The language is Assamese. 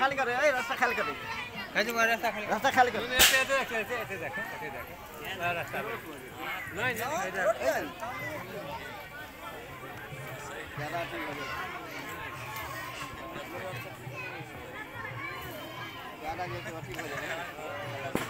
খালি কৰে এই ৰাস্তা খালি কৰে। কাজি মই ৰাস্তা খালি ৰাস্তা খালি কৰে। এতে এতে দেখে এতে এতে দেখে ৰাস্তা নাই। নাই এতে দেখে যাদা কি কৰে যাদা কি কৰে